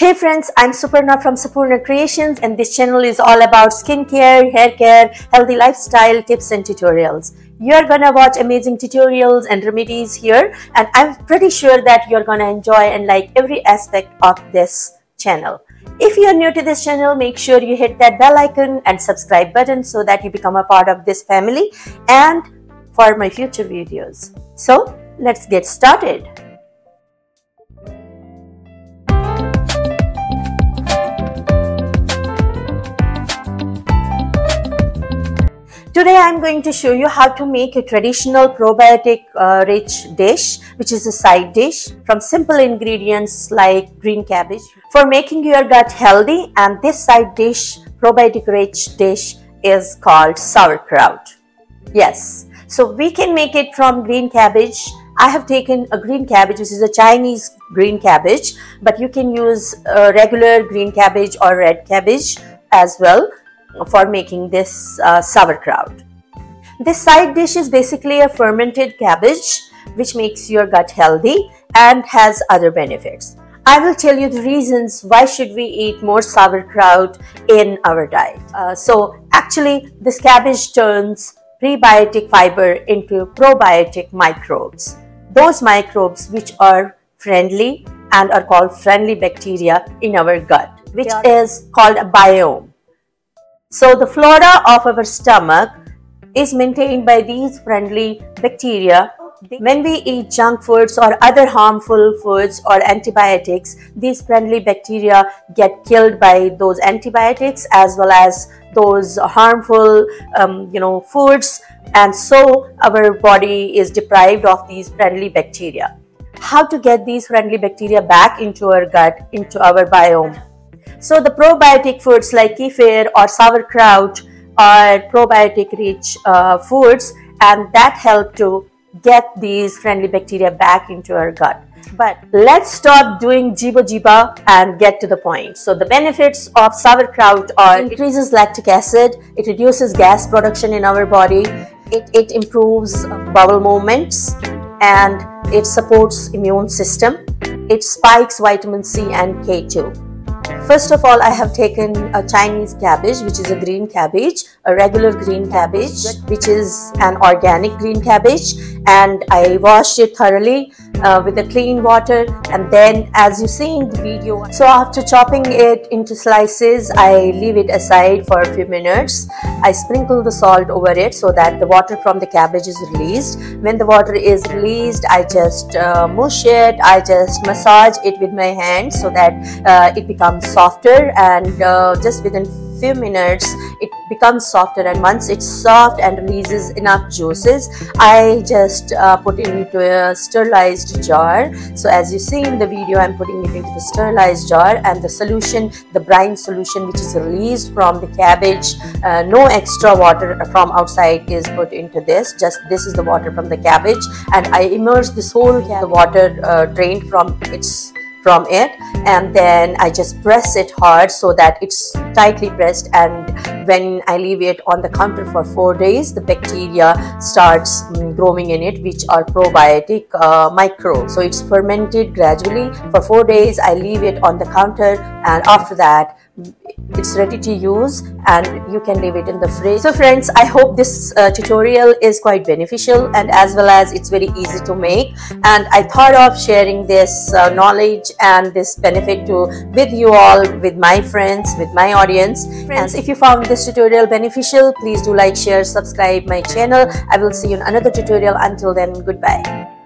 Hey friends, I'm Suparna from Sapurna Creations and this channel is all about skincare, hair care, healthy lifestyle tips and tutorials. You're gonna watch amazing tutorials and remedies here and I'm pretty sure that you're gonna enjoy and like every aspect of this channel. If you're new to this channel, make sure you hit that bell icon and subscribe button so that you become a part of this family and for my future videos. So let's get started. Today I'm going to show you how to make a traditional probiotic uh, rich dish which is a side dish from simple ingredients like green cabbage for making your gut healthy and this side dish probiotic rich dish is called sauerkraut. Yes, so we can make it from green cabbage. I have taken a green cabbage which is a Chinese green cabbage but you can use a regular green cabbage or red cabbage as well for making this uh, sauerkraut. This side dish is basically a fermented cabbage which makes your gut healthy and has other benefits. I will tell you the reasons why should we eat more sauerkraut in our diet. Uh, so actually this cabbage turns prebiotic fiber into probiotic microbes. Those microbes which are friendly and are called friendly bacteria in our gut which is called a biome. So the flora of our stomach is maintained by these friendly bacteria. When we eat junk foods or other harmful foods or antibiotics, these friendly bacteria get killed by those antibiotics as well as those harmful um, you know foods and so our body is deprived of these friendly bacteria. How to get these friendly bacteria back into our gut, into our biome? So the probiotic foods like kefir or sauerkraut are probiotic rich uh, foods and that help to get these friendly bacteria back into our gut. But let's stop doing jiba jiba and get to the point. So the benefits of sauerkraut are it increases lactic acid, it reduces gas production in our body, it, it improves bowel movements and it supports immune system, it spikes vitamin C and K2. First of all, I have taken a Chinese cabbage, which is a green cabbage, a regular green cabbage, which is an organic green cabbage. And I washed it thoroughly uh, with the clean water. And then as you see in the video, so after chopping it into slices, I leave it aside for a few minutes. I sprinkle the salt over it so that the water from the cabbage is released. When the water is released, I just uh, mush it. I just massage it with my hands so that uh, it becomes softer and uh, just within few minutes it becomes softer. And once it's soft and releases enough juices I just uh, put it into a sterilized jar. So as you see in the video I'm putting it into the sterilized jar. And the solution the brine solution which is released from the cabbage uh, no extra water from outside is put into this. Just this is the water from the cabbage. And I immerse this whole water uh, drained from its from it and then I just press it hard so that it's tightly pressed and when I leave it on the counter for four days the bacteria starts growing in it which are probiotic uh, microbes so it's fermented gradually. For four days I leave it on the counter and after that it's ready to use and you can leave it in the fridge. So friends i hope this uh, tutorial is quite beneficial and as well as it's very easy to make. And i thought of sharing this uh, knowledge and this benefit to with you all with my friends with my audience. Friends. If you found this tutorial beneficial please do like share subscribe my channel. I will see you in another tutorial. Until then goodbye